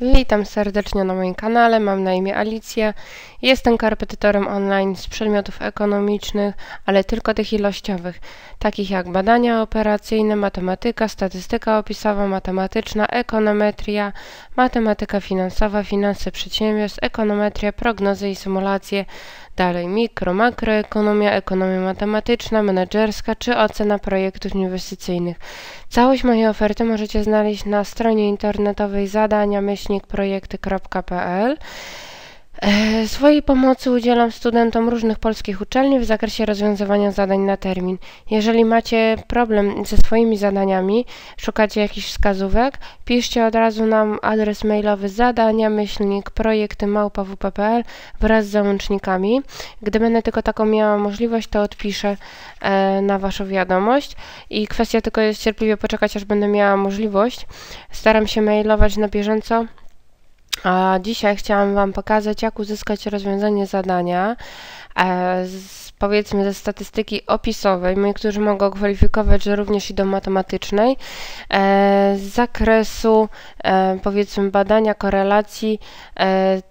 Witam serdecznie na moim kanale, mam na imię Alicja. Jestem korepetytorem online z przedmiotów ekonomicznych, ale tylko tych ilościowych, takich jak badania operacyjne, matematyka, statystyka opisowa, matematyczna, ekonometria, matematyka finansowa, finanse przedsiębiorstw, ekonometria, prognozy i symulacje, dalej mikro, makroekonomia, ekonomia matematyczna, menedżerska czy ocena projektów inwestycyjnych. Całość mojej oferty możecie znaleźć na stronie internetowej zadania myślnikprojekty.pl. E, swojej pomocy udzielam studentom różnych polskich uczelni w zakresie rozwiązywania zadań na termin. Jeżeli macie problem ze swoimi zadaniami, szukacie jakichś wskazówek, piszcie od razu nam adres mailowy zadania myślnik projekty małpa.wp.pl wraz z załącznikami. Gdy będę tylko taką miała możliwość, to odpiszę e, na Waszą wiadomość i kwestia tylko jest cierpliwie poczekać, aż będę miała możliwość. Staram się mailować na bieżąco. A dzisiaj chciałam Wam pokazać, jak uzyskać rozwiązanie zadania e, z, powiedzmy ze statystyki opisowej. Niektórzy mogą kwalifikować, że również i do matematycznej, e, z zakresu e, powiedzmy badania korelacji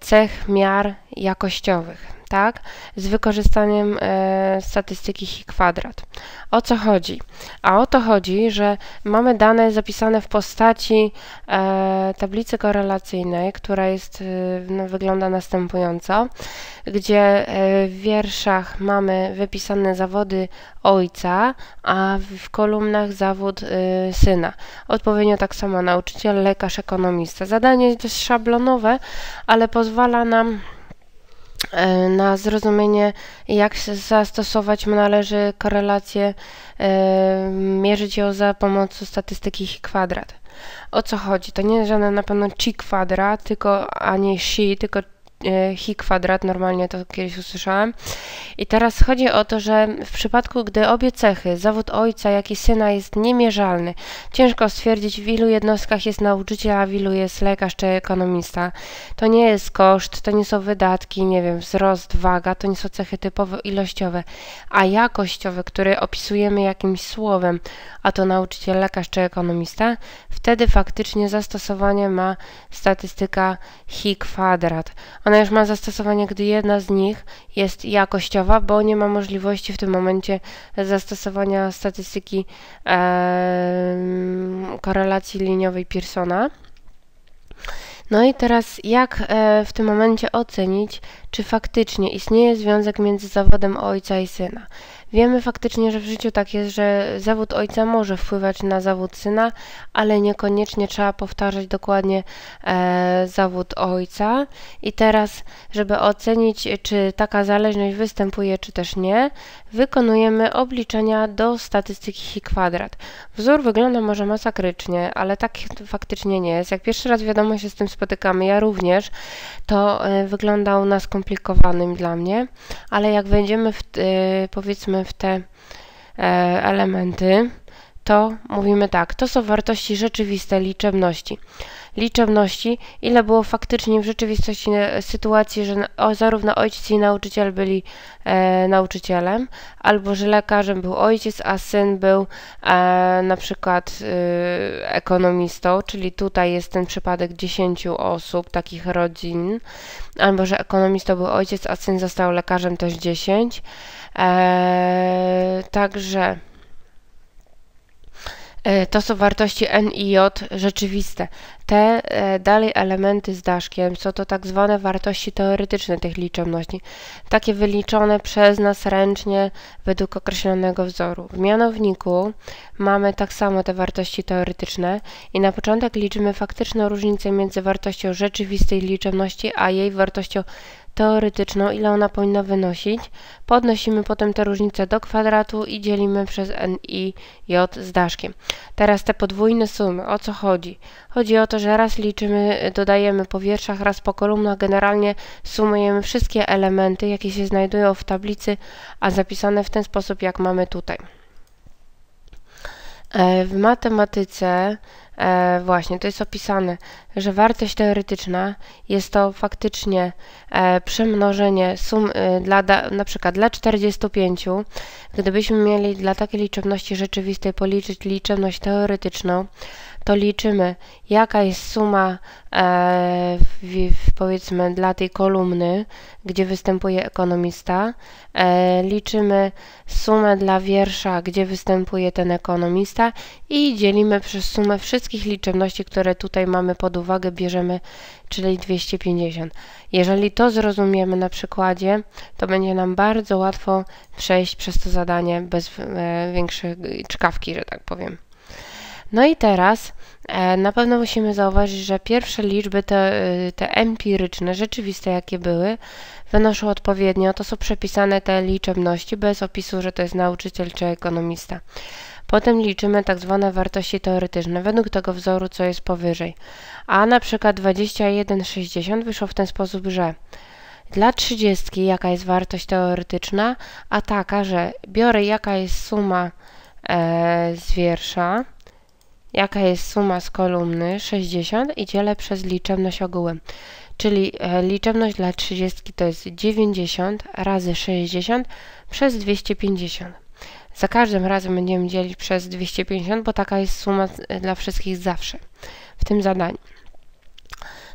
cech miar jakościowych tak, z wykorzystaniem e, statystyki chi kwadrat. O co chodzi? A o to chodzi, że mamy dane zapisane w postaci e, tablicy korelacyjnej, która jest, e, no, wygląda następująco, gdzie e, w wierszach mamy wypisane zawody ojca, a w kolumnach zawód e, syna. Odpowiednio tak samo nauczyciel, lekarz, ekonomista. Zadanie jest dość szablonowe, ale pozwala nam na zrozumienie, jak zastosować należy korelację, e, mierzyć ją za pomocą statystyki chi kwadrat. O co chodzi? To nie jest na pewno chi kwadrat, tylko ani chi, tylko E, hi kwadrat, normalnie to kiedyś usłyszałem. I teraz chodzi o to, że w przypadku, gdy obie cechy, zawód ojca, jak i syna jest niemierzalny, ciężko stwierdzić, w ilu jednostkach jest nauczyciel, a w ilu jest lekarz czy ekonomista. To nie jest koszt, to nie są wydatki, nie wiem, wzrost, waga, to nie są cechy typowo ilościowe, a jakościowe, które opisujemy jakimś słowem, a to nauczyciel, lekarz czy ekonomista, wtedy faktycznie zastosowanie ma statystyka hi kwadrat. Ona już ma zastosowanie, gdy jedna z nich jest jakościowa, bo nie ma możliwości w tym momencie zastosowania statystyki e, korelacji liniowej Pearsona. No i teraz jak e, w tym momencie ocenić, czy faktycznie istnieje związek między zawodem ojca i syna? Wiemy faktycznie, że w życiu tak jest, że zawód ojca może wpływać na zawód syna, ale niekoniecznie trzeba powtarzać dokładnie e, zawód ojca. I teraz, żeby ocenić, czy taka zależność występuje, czy też nie, wykonujemy obliczenia do statystyki chi kwadrat. Wzór wygląda może masakrycznie, ale tak faktycznie nie jest. Jak pierwszy raz wiadomo się z tym spotykamy, ja również, to e, wyglądał na skomplikowanym dla mnie, ale jak wejdziemy w, e, powiedzmy w te e, elementy, to mówimy tak, to są wartości rzeczywiste liczebności. Liczebności, ile było faktycznie w rzeczywistości e, sytuacji, że zarówno ojciec i nauczyciel byli e, nauczycielem, albo że lekarzem był ojciec, a syn był e, na przykład e, ekonomistą, czyli tutaj jest ten przypadek 10 osób, takich rodzin, albo że ekonomistą był ojciec, a syn został lekarzem też 10. E, także to są wartości N i J rzeczywiste. Te e, dalej elementy z daszkiem są to tak zwane wartości teoretyczne tych liczebności, takie wyliczone przez nas ręcznie według określonego wzoru. W mianowniku mamy tak samo te wartości teoretyczne i na początek liczymy faktyczną różnicę między wartością rzeczywistej liczebności a jej wartością teoretyczną, ile ona powinna wynosić. Podnosimy potem tę różnicę do kwadratu i dzielimy przez n i j z daszkiem. Teraz te podwójne sumy, o co chodzi? Chodzi o to, że raz liczymy, dodajemy po wierszach, raz po kolumnach, generalnie sumujemy wszystkie elementy, jakie się znajdują w tablicy, a zapisane w ten sposób, jak mamy tutaj. E, w matematyce e, właśnie, to jest opisane, że wartość teoretyczna jest to faktycznie e, przemnożenie sum e, dla, da, na przykład dla 45, gdybyśmy mieli dla takiej liczebności rzeczywistej policzyć liczebność teoretyczną, to liczymy, jaka jest suma w, w, powiedzmy dla tej kolumny, gdzie występuje ekonomista. E, liczymy sumę dla wiersza, gdzie występuje ten ekonomista i dzielimy przez sumę wszystkich liczebności, które tutaj mamy pod uwagę, bierzemy, czyli 250. Jeżeli to zrozumiemy na przykładzie, to będzie nam bardzo łatwo przejść przez to zadanie bez e, większej czkawki, że tak powiem. No i teraz e, na pewno musimy zauważyć, że pierwsze liczby, te, e, te empiryczne, rzeczywiste jakie były, wynoszą odpowiednio. To są przepisane te liczebności bez opisu, że to jest nauczyciel czy ekonomista. Potem liczymy tak zwane wartości teoretyczne według tego wzoru, co jest powyżej. A na przykład 21,60 wyszło w ten sposób, że dla 30 jaka jest wartość teoretyczna, a taka, że biorę jaka jest suma e, z wiersza, jaka jest suma z kolumny 60 i dzielę przez liczebność ogółem. Czyli e, liczebność dla 30 to jest 90 razy 60 przez 250. Za każdym razem będziemy dzielić przez 250, bo taka jest suma e, dla wszystkich zawsze w tym zadaniu.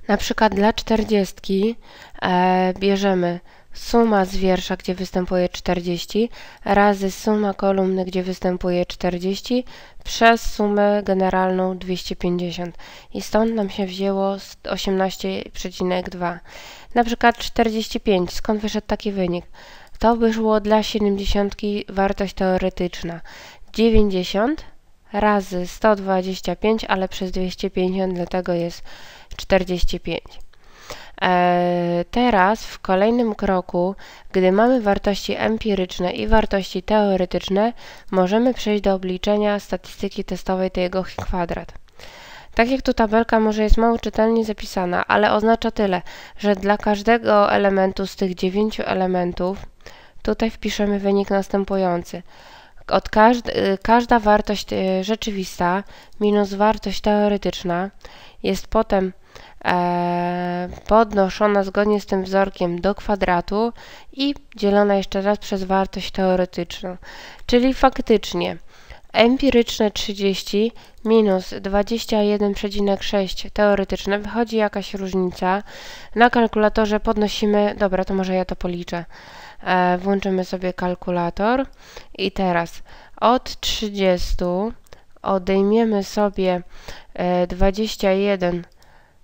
Na przykład dla 40 e, bierzemy suma z wiersza, gdzie występuje 40, razy suma kolumny, gdzie występuje 40, przez sumę generalną 250. I stąd nam się wzięło 18,2. Na przykład 45. Skąd wyszedł taki wynik? To wyszło dla 70 wartość teoretyczna. 90 razy 125, ale przez 250, dlatego jest 45. E, teraz w kolejnym kroku, gdy mamy wartości empiryczne i wartości teoretyczne, możemy przejść do obliczenia statystyki testowej tego kwadrat. Tak jak tu tabelka może jest mało czytelnie zapisana, ale oznacza tyle, że dla każdego elementu z tych dziewięciu elementów tutaj wpiszemy wynik następujący. Od każd każda wartość e, rzeczywista minus wartość teoretyczna jest potem e, podnoszona zgodnie z tym wzorkiem do kwadratu i dzielona jeszcze raz przez wartość teoretyczną. Czyli faktycznie empiryczne 30 minus 21,6 teoretyczne wychodzi jakaś różnica. Na kalkulatorze podnosimy, dobra, to może ja to policzę. E, włączymy sobie kalkulator i teraz od 30 odejmiemy sobie e, 21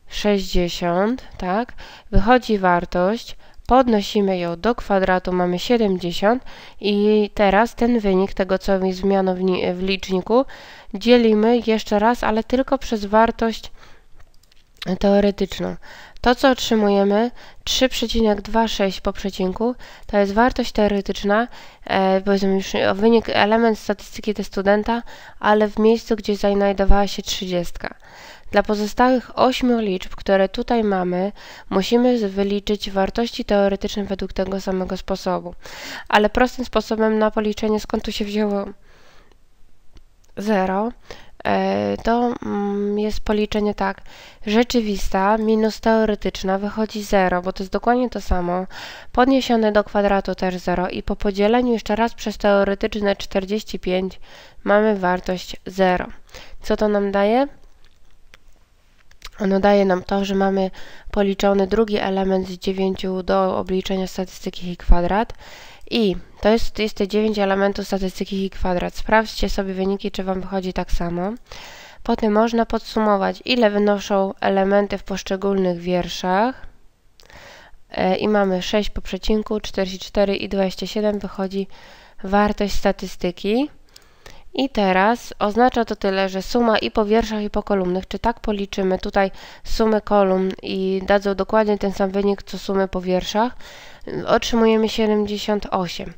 60, tak? Wychodzi wartość, podnosimy ją do kwadratu, mamy 70 i teraz ten wynik tego, co jest zmianą w, w liczniku, dzielimy jeszcze raz, ale tylko przez wartość teoretyczną. To, co otrzymujemy, 3,26 po przecinku, to jest wartość teoretyczna, e, powiedzmy już wynik, element statystyki te studenta, ale w miejscu, gdzie znajdowała się 30. Dla pozostałych 8 liczb, które tutaj mamy, musimy wyliczyć wartości teoretyczne według tego samego sposobu. Ale prostym sposobem na policzenie, skąd tu się wzięło 0, e, to mm, jest policzenie tak, rzeczywista minus teoretyczna wychodzi 0, bo to jest dokładnie to samo, podniesione do kwadratu też 0 i po podzieleniu jeszcze raz przez teoretyczne 45 mamy wartość 0. Co to nam daje? Ono daje nam to, że mamy policzony drugi element z 9 do obliczenia statystyki i kwadrat i to jest, te 9 elementów statystyki i kwadrat. Sprawdźcie sobie wyniki, czy Wam wychodzi tak samo. Potem można podsumować, ile wynoszą elementy w poszczególnych wierszach. E, I mamy 6 po przecinku, 44 i 27 wychodzi wartość statystyki. I teraz oznacza to tyle, że suma i po wierszach i po kolumnach, czy tak policzymy tutaj sumy kolumn i dadzą dokładnie ten sam wynik co sumy po wierszach, otrzymujemy 78.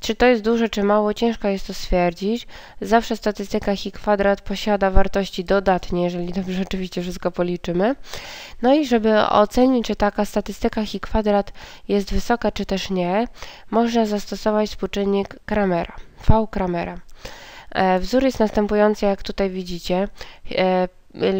Czy to jest duże, czy mało, ciężko jest to stwierdzić. Zawsze statystyka i kwadrat posiada wartości dodatnie, jeżeli dobrze rzeczywiście wszystko policzymy. No i żeby ocenić, czy taka statystyka i kwadrat jest wysoka, czy też nie, można zastosować współczynnik Kramera, V Kramera. E, wzór jest następujący, jak tutaj widzicie.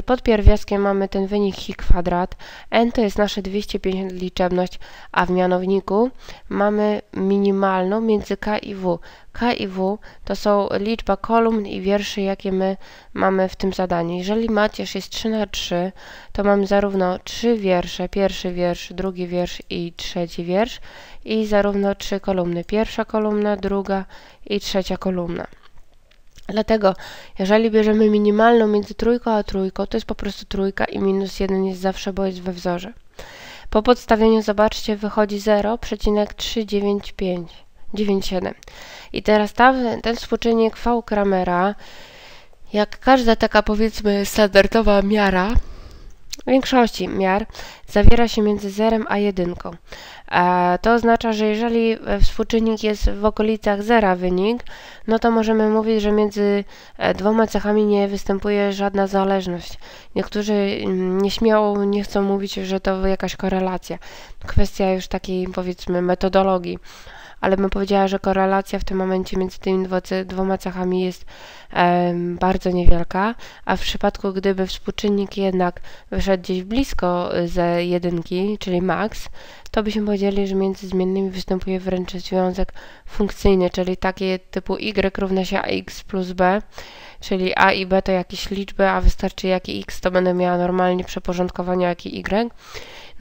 Pod pierwiastkiem mamy ten wynik chi kwadrat, n to jest nasze 250 liczebność, a w mianowniku mamy minimalną między k i w. k i w to są liczba kolumn i wierszy, jakie my mamy w tym zadaniu. Jeżeli macierz jest 3 na 3, to mamy zarówno 3 wiersze, pierwszy wiersz, drugi wiersz i trzeci wiersz i zarówno 3 kolumny, pierwsza kolumna, druga i trzecia kolumna. Dlatego, jeżeli bierzemy minimalną między trójką a trójką, to jest po prostu trójka i minus 1 jest zawsze, bo jest we wzorze. Po podstawieniu, zobaczcie, wychodzi 0,3997. I teraz ta, ten współczynnik V Kramera, jak każda taka powiedzmy standardowa miara, w większości miar zawiera się między 0 a 1. To oznacza, że jeżeli współczynnik jest w okolicach zera wynik, no to możemy mówić, że między e, dwoma cechami nie występuje żadna zależność. Niektórzy mm, nieśmiało nie chcą mówić, że to jakaś korelacja. Kwestia już takiej powiedzmy metodologii ale bym powiedziała, że korelacja w tym momencie między tymi dwoma cechami jest bardzo niewielka, a w przypadku gdyby współczynnik jednak wyszedł gdzieś blisko y, ze jedynki, czyli max, to byśmy powiedzieli, że między zmiennymi występuje wręcz związek funkcyjny, czyli takie typu y równa się ax plus b, czyli a i b to jakieś liczby, a wystarczy jaki x, to będę miała normalnie przeporządkowanie jaki y.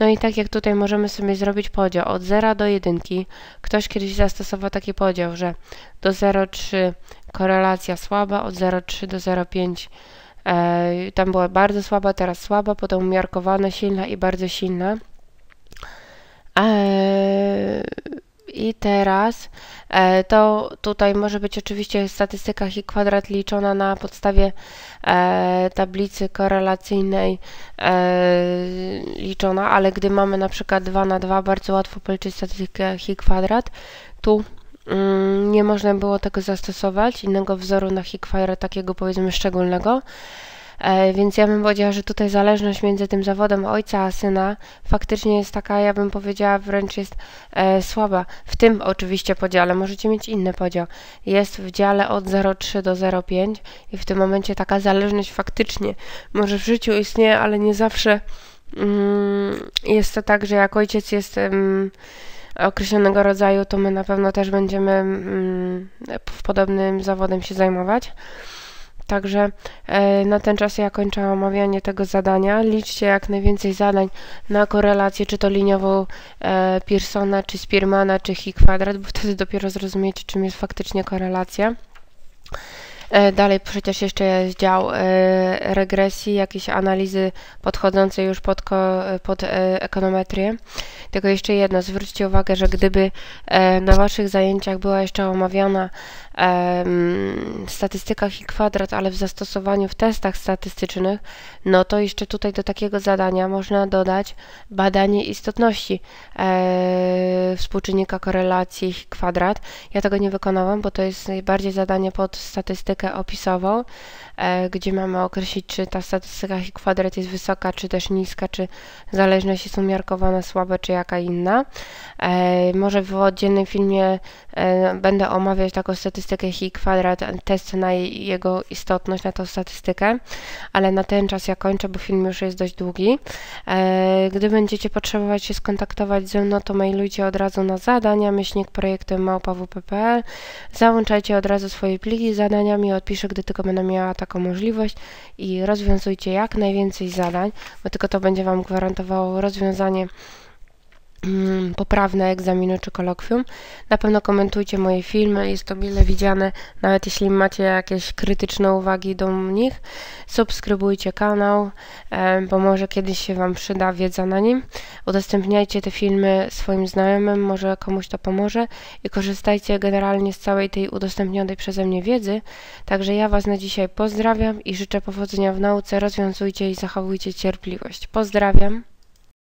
No i tak jak tutaj możemy sobie zrobić podział od 0 do 1. Ktoś kiedyś zastosował taki podział, że do 0,3 korelacja słaba, od 0,3 do 0,5 e, tam była bardzo słaba, teraz słaba, potem umiarkowana, silna i bardzo silna. E, i teraz e, to tutaj może być oczywiście statystyka i kwadrat liczona na podstawie e, tablicy korelacyjnej liczona, ale gdy mamy na przykład 2 na 2 bardzo łatwo policzyć statystykę i kwadrat. Tu mm, nie można było tego zastosować, innego wzoru na hi kwadrat takiego powiedzmy szczególnego. E, więc ja bym powiedziała, że tutaj zależność między tym zawodem ojca a syna faktycznie jest taka, ja bym powiedziała, wręcz jest e, słaba. W tym oczywiście podziale, możecie mieć inny podział. Jest w dziale od 0,3 do 0,5 i w tym momencie taka zależność faktycznie może w życiu istnieje, ale nie zawsze mm, jest to tak, że jak ojciec jest określonego rodzaju, to my na pewno też będziemy mm, w podobnym zawodem się zajmować. Także e, na ten czas ja kończę omawianie tego zadania. Liczcie jak najwięcej zadań na korelację, czy to liniową e, Pearsona, czy Spearmana, czy Chi kwadrat, bo wtedy dopiero zrozumiecie, czym jest faktycznie korelacja. E, dalej przecież jeszcze jest dział regresji, jakieś analizy podchodzące już pod, pod ekonometrię. Tylko jeszcze jedno, zwróćcie uwagę, że gdyby na Waszych zajęciach była jeszcze omawiana statystykach i kwadrat, ale w zastosowaniu w testach statystycznych, no to jeszcze tutaj do takiego zadania można dodać badanie istotności e, współczynnika korelacji kwadrat. Ja tego nie wykonałam, bo to jest bardziej zadanie pod statystykę opisową, e, gdzie mamy określić, czy ta statystyka i kwadrat jest wysoka, czy też niska, czy zależność jest umiarkowana, słaba, czy jaka inna. E, może w oddzielnym filmie będę omawiać taką statystykę i kwadrat, test na jego istotność, na tą statystykę, ale na ten czas ja kończę, bo film już jest dość długi. E, gdy będziecie potrzebować się skontaktować ze mną, to mailujcie od razu na zadania, myślnik projektem małpa.wp.pl. Załączajcie od razu swoje pliki z zadaniami, odpiszę, gdy tylko będę miała taką możliwość i rozwiązujcie jak najwięcej zadań, bo tylko to będzie Wam gwarantowało rozwiązanie poprawne egzaminu czy kolokwium. Na pewno komentujcie moje filmy, jest to mile widziane, nawet jeśli macie jakieś krytyczne uwagi do nich. Subskrybujcie kanał, bo może kiedyś się Wam przyda wiedza na nim. Udostępniajcie te filmy swoim znajomym, może komuś to pomoże i korzystajcie generalnie z całej tej udostępnionej przeze mnie wiedzy. Także ja Was na dzisiaj pozdrawiam i życzę powodzenia w nauce, rozwiązujcie i zachowujcie cierpliwość. Pozdrawiam.